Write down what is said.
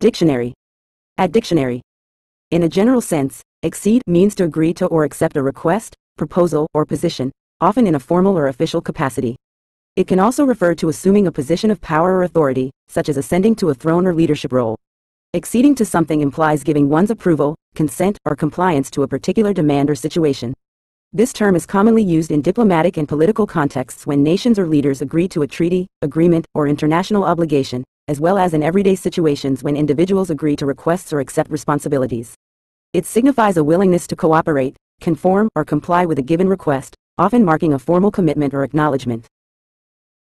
Dictionary. At dictionary. In a general sense, accede means to agree to or accept a request, proposal, or position, often in a formal or official capacity. It can also refer to assuming a position of power or authority, such as ascending to a throne or leadership role. Acceding to something implies giving one's approval, consent, or compliance to a particular demand or situation. This term is commonly used in diplomatic and political contexts when nations or leaders agree to a treaty, agreement, or international obligation, as well as in everyday situations when individuals agree to requests or accept responsibilities. It signifies a willingness to cooperate, conform, or comply with a given request, often marking a formal commitment or acknowledgement.